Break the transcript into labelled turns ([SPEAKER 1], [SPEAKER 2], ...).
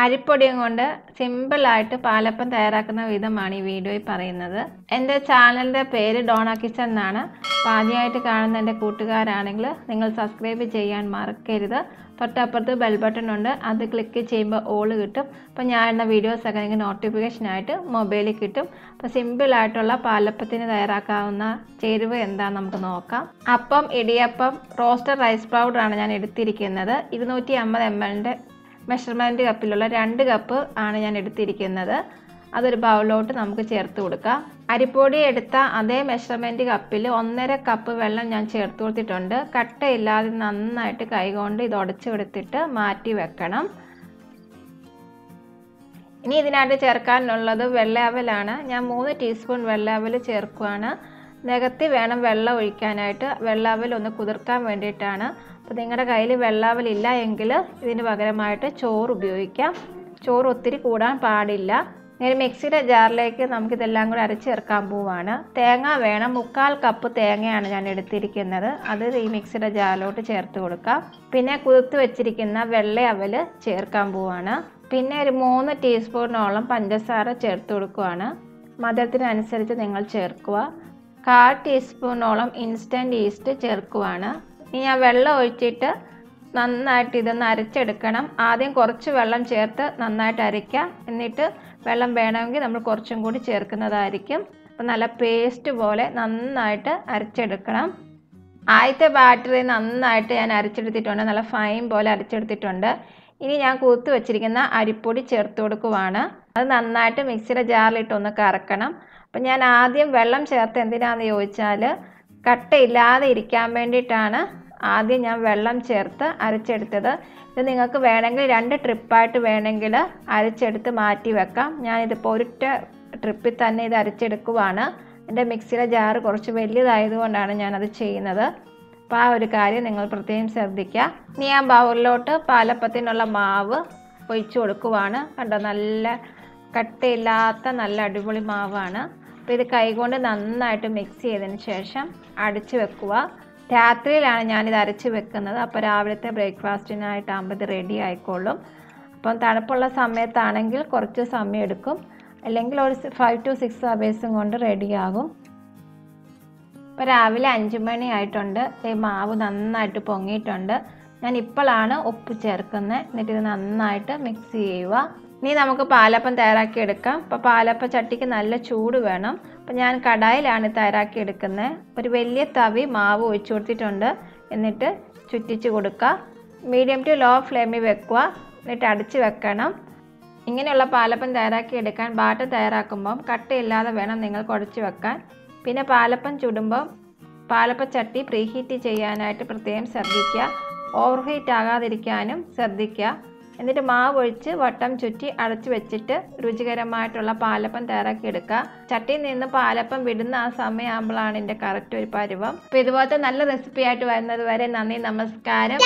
[SPEAKER 1] അരിപ്പൊടിയും കൊണ്ട് സിമ്പിളായിട്ട് പാലപ്പം തയ്യാറാക്കുന്ന വിധമാണ് ഈ വീഡിയോയിൽ പറയുന്നത്. എന്റെ ചാനലിന്റെ പേര് ഡോണ കിച്ചൺ എന്നാണ്. അപ്പോൾ ആദ്യമായിട്ട് കാണുന്ന എന്റെ കൂട്ടുകാരാണെങ്കിൽ നിങ്ങൾ സബ്സ്ക്രൈബ് ചെയ്യാൻ മറക്കരുത്. തൊട്ടപ്പുറത്ത് ബെൽ ബട്ടൺ ഉണ്ട്. അത് ക്ലിക്ക് ചെയ്യുമ്പോൾ ഓൾ കിട്ടും. അപ്പോൾ ഞാൻ ഇടുന്ന വീഡിയോസൊക്കെ നിങ്ങൾക്ക് നോട്ടിഫിക്കേഷനായിട്ട് മൊബൈലിൽ കിട്ടും. അപ്പോൾ സിമ്പിളായിട്ടുള്ള പാലപ്പത്തിന് തയ്യാറാക്കാവുന്ന ചേരുവ എന്താണെന്ന് നമുക്ക് നോക്കാം. അപ്പം ഇടിയപ്പം റോസ്റ്റർ റൈസ് പൗഡറാണ് ഞാൻ എടുത്തിരിക്കുന്നത്. ഇരുന്നൂറ്റി അമ്പത് എം എല്ലിന്റെ മെഷർമെന്റ് കപ്പിലുള്ള രണ്ട് കപ്പ് ആണ് ഞാൻ എടുത്തിരിക്കുന്നത്. അതൊരു ബൗളിലോട്ട് നമുക്ക് ചേർത്ത് കൊടുക്കാം. അരിപ്പൊടി എടുത്ത അതേ മെഷർമെന്റ് കപ്പിൽ ഒന്നര കപ്പ് വെള്ളം ഞാൻ ചേർത്ത് കൊടുത്തിട്ടുണ്ട്. കട്ടയില്ലാതെ നന്നായിട്ട് കൈകൊണ്ട് ഇത് ഉടച്ചു കൊടുത്തിട്ട് മാറ്റി വെക്കണം. ഇനി ഇതിനായിട്ട് ചേർക്കാനുള്ളത് വെള്ളാവലാണ് ഞാൻ മൂന്ന് ടീസ്പൂൺ വെള്ളാവൽ ചേർക്കുവാണ്. നികത്തി വേണം വെള്ളം ഒഴിക്കാനായിട്ട് വെള്ളാവൽ ഒന്ന് കുതിർക്കാൻ വേണ്ടിയിട്ടാണ്. അപ്പോൾ നിങ്ങളുടെ കയ്യിൽ വെള്ളാവൽ ഇല്ല എങ്കിൽ ഇതിന് പകരമായിട്ട് ചോറ് ഉപയോഗിക്കാം. ചോറ് ഒത്തിരി കൂടാൻ പാടില്ല. ഇങ്ങനെ മിക്സിയുടെ ജാറിലേക്ക് നമുക്കിതെല്ലാം കൂടി അരച്ച് ചേർക്കാൻ പോവാണ്. തേങ്ങ വേണം. മുക്കാൽ കപ്പ് തേങ്ങയാണ് ഞാൻ എടുത്തിരിക്കുന്നത്. അത് ഈ മിക്സിയുടെ ജാറിലോട്ട് ചേർത്ത് കൊടുക്കാം. പിന്നെ കുതിർത്ത് വെച്ചിരിക്കുന്ന വെള്ള അവൽ ചേർക്കാൻ പോവുകയാണ് പിന്നെ ഒരു മൂന്ന് ടീസ്പൂണിനോളം പഞ്ചസാര ചേർത്ത് കൊടുക്കുവാണ്. മധുരത്തിനനുസരിച്ച് നിങ്ങൾ ചേർക്കുക. കാൽ ടീസ്പൂണോളം ഇൻസ്റ്റന്റ് ഈസ്റ്റ് ചേർക്കുവാണ്. ഇനി ആ വെള്ളം ഒഴിച്ചിട്ട് നന്നായിട്ട് ഇതൊന്ന് അരച്ചെടുക്കണം. ആദ്യം കുറച്ച് വെള്ളം ചേർത്ത് നന്നായിട്ട് അരയ്ക്കാം. എന്നിട്ട് വെള്ളം വേണമെങ്കിൽ നമ്മൾ കുറച്ചും കൂടി ചേർക്കുന്നതായിരിക്കും. അപ്പം നല്ല പേസ്റ്റ് പോലെ നന്നായിട്ട് അരച്ചെടുക്കണം. ആദ്യത്തെ ബാറ്ററി നന്നായിട്ട് ഞാൻ അരച്ചെടുത്തിട്ടുണ്ട്. നല്ല ഫൈൻ പോലെ അരച്ചെടുത്തിട്ടുണ്ട്. ഇനി ഞാൻ കൂത്ത് വെച്ചിരിക്കുന്ന അരിപ്പൊടി ചേർത്ത് കൊടുക്കുവാണ്. അത് നന്നായിട്ട് മിക്സിയുടെ ജാറിലിട്ടൊന്ന് കറക്കണം. അപ്പം ഞാൻ ആദ്യം വെള്ളം ചേർത്ത് എന്തിനാണെന്ന് ചോദിച്ചാൽ കട്ടയില്ലാതെ ഇരിക്കാൻ വേണ്ടിയിട്ടാണ് ആദ്യം ഞാൻ വെള്ളം ചേർത്ത് അരച്ചെടുത്തത്. ഇത് നിങ്ങൾക്ക് വേണമെങ്കിൽ രണ്ട് ട്രിപ്പായിട്ട് വേണമെങ്കിൽ അരച്ചെടുത്ത് മാറ്റി വെക്കാം. ഞാനിതിപ്പോൾ ഒരിട്ട ട്രിപ്പിൽ തന്നെ ഇത് അരച്ചെടുക്കുവാണ്. എന്റെ മിക്സിയിലെ ജാറ് കുറച്ച് വലിയതായതുകൊണ്ടാണ് ഞാനത് ചെയ്യുന്നത്. അപ്പോൾ ആ ഒരു കാര്യം നിങ്ങൾ പ്രത്യേകം ശ്രദ്ധിക്കുക. ഇനി ഞാൻ ബൗളിലോട്ട് പാലപ്പത്തിനുള്ള മാവ് ഒഴിച്ചു കൊടുക്കുവാണ്. കണ്ടോ? നല്ല കട്ടയില്ലാത്ത നല്ല അടിപൊളി മാവാണ്. അപ്പോൾ ഇത് കൈകൊണ്ട് നന്നായിട്ട് മിക്സ് ചെയ്തതിന് ശേഷം അടിച്ചു വെക്കുക. രാത്രിയിലാണ് ഞാനിത് അരച്ച് വെക്കുന്നത്. അപ്പോൾ രാവിലത്തെ ബ്രേക്ക്ഫാസ്റ്റിനായിട്ടാകുമ്പോൾ ഇത് റെഡി ആയിക്കോളും. അപ്പം തണുപ്പുള്ള സമയത്താണെങ്കിൽ കുറച്ച് സമയം എടുക്കും. അല്ലെങ്കിൽ ഒരു ഫൈവ് ടു സിക്സ് അവേഴ്സും കൊണ്ട് റെഡിയാകും ഇപ്പോൾ രാവിലെ അഞ്ച് മണി ആയിട്ടുണ്ട്. ഈ മാവ് നന്നായിട്ട് പൊങ്ങിയിട്ടുണ്ട്. ഞാൻ ഇപ്പോഴാണ് ഉപ്പ് ചേർക്കുന്നത് എന്നിട്ട് ഇത് നന്നായിട്ട് മിക്സ് ചെയ്യുക. ഇനി നമുക്ക് പാലപ്പം തയ്യാറാക്കി എടുക്കാം. അപ്പോൾ പാലപ്പം ചട്ടിക്ക് നല്ല ചൂട് വേണം. അപ്പോൾ ഞാൻ കടായിലാണ് തയ്യാറാക്കി എടുക്കുന്നത്. ഒരു വലിയ തവി മാവ് ഒഴിച്ചു കൊടുത്തിട്ടുണ്ട്. എന്നിട്ട് ചുറ്റിച്ച് കൊടുക്കുക. മീഡിയം ടു ലോ ഫ്ലെയിമിൽ വെക്കുക. എന്നിട്ട് അടിച്ച് വെക്കണം. ഇങ്ങനെയുള്ള പാലപ്പം തയ്യാറാക്കി എടുക്കാൻ ബാട്ട് തയ്യാറാക്കുമ്പം കട്ടയില്ലാതെ വേണം നിങ്ങൾ കുഴച്ച് വെക്കാൻ. പിന്നെ പാലപ്പം ചുടുമ്പം പാലപ്പ ചട്ടി പ്രീഹീറ്റ് ചെയ്യാനായിട്ട് പ്രത്യേകം ശ്രദ്ധിക്കുക. ഓവർ ഹീറ്റ് ആകാതിരിക്കാനും ശ്രദ്ധിക്കുക. എന്നിട്ട് മാവ് ഒഴിച്ച് വട്ടം ചുറ്റി അടച്ചു വെച്ചിട്ട് രുചികരമായിട്ടുള്ള പാലപ്പം തയ്യാറാക്കി എടുക്കുക. ചട്ടിയിൽ നിന്ന് പാലപ്പം വിടുന്ന ആ സമയമാകുമ്പോഴാണ് എന്റെ കറക്റ്റ് ഒരു പരുവം. അപ്പോൾ ഇതുപോലത്തെ നല്ല റെസിപ്പി ആയിട്ട് വരുന്നത് വരെ നന്ദി നമസ്കാരം.